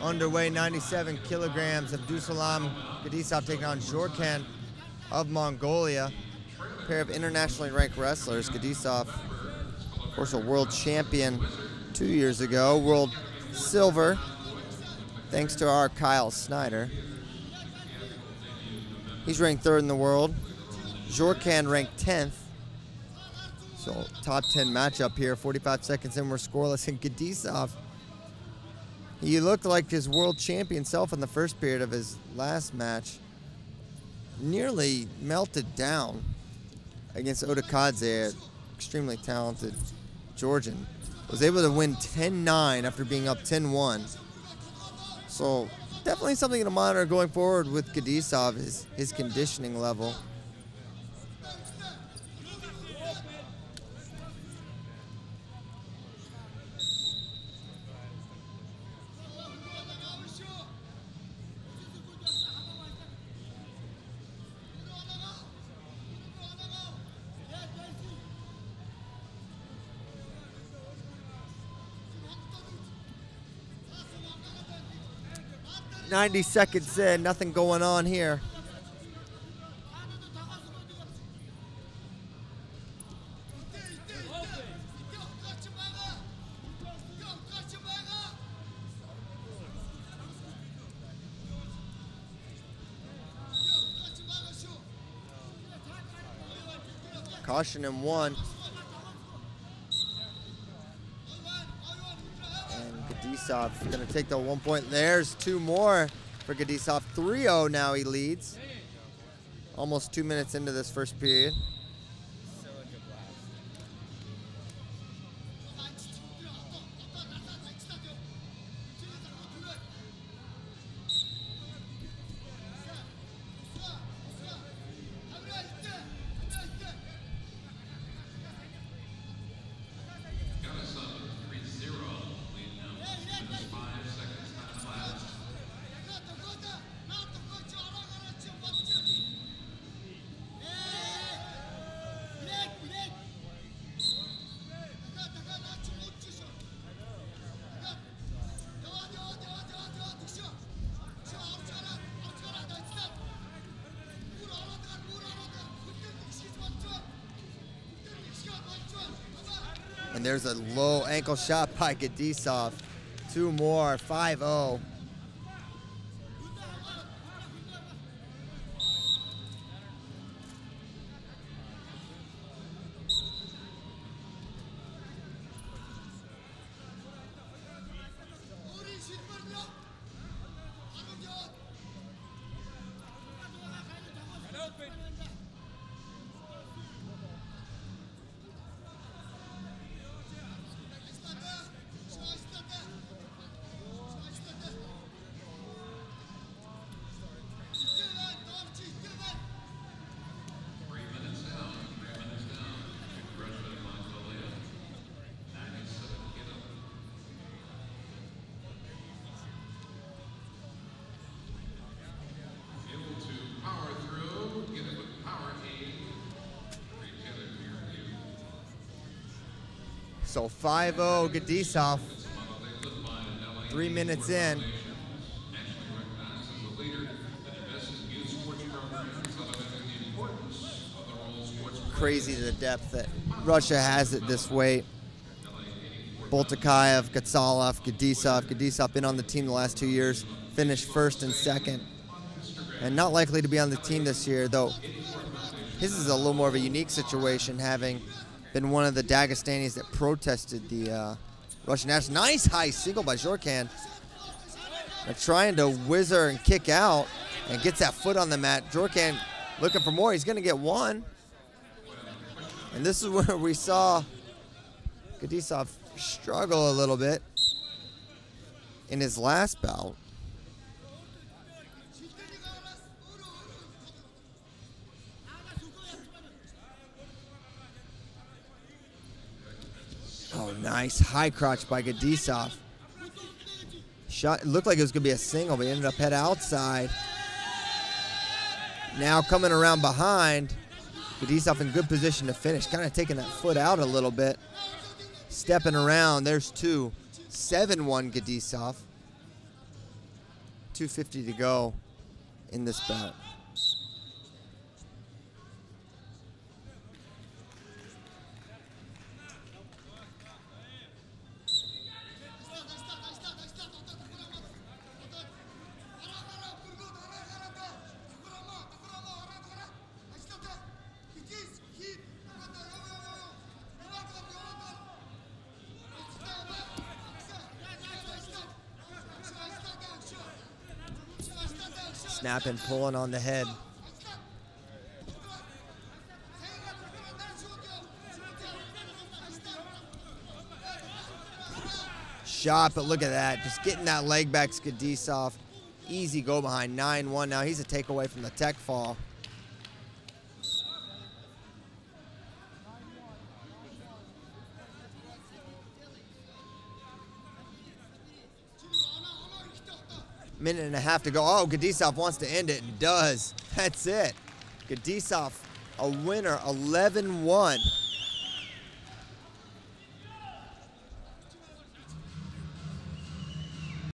underway, 97 kilograms. Abdusalam Gadisov taking on Jorkan of Mongolia. A pair of internationally ranked wrestlers. Gadisov, of course, a world champion two years ago, world silver, thanks to our Kyle Snyder. He's ranked third in the world. Jorkan ranked 10th. So top 10 matchup here. 45 seconds in, we're scoreless. And Gadisov, he looked like his world champion self in the first period of his last match. Nearly melted down against Odikadze, extremely talented Georgian. Was able to win 10-9 after being up 10-1. So definitely something to monitor going forward with Gadisov, his, his conditioning level. 90 seconds in, nothing going on here. Caution in one. Gadisov going to take the one point. There's two more for Gadisov. 3-0 now he leads. Almost two minutes into this first period. There's a low ankle shot by Gadisov. Two more, 5-0. So 5-0 Gadisov. Three minutes in. Crazy the depth that Russia has at this weight. Boltakayev, Gatsalov, Gadisov. Gadisov been on the team the last two years, finished first and second. And not likely to be on the team this year, though his is a little more of a unique situation having been one of the Dagestanis that protested the uh, Russian national. Nice high single by Jorkan. Trying to whizzer and kick out and gets that foot on the mat. Jorkan looking for more. He's going to get one. And this is where we saw Gadisov struggle a little bit in his last bout. Nice high crotch by Gadisov. Shot, looked like it was going to be a single, but he ended up head outside. Now coming around behind, Gadisov in good position to finish, kind of taking that foot out a little bit. Stepping around, there's two. 7-1 Gadisov. 250 to go in this bout. Snapping, pulling on the head. Shot, but look at that. Just getting that leg back, Skadisov. Easy go behind 9-1 now. He's a takeaway from the tech fall. Minute and a half to go. Oh, Gadisov wants to end it and does. That's it. Gadisov, a winner, 11-1.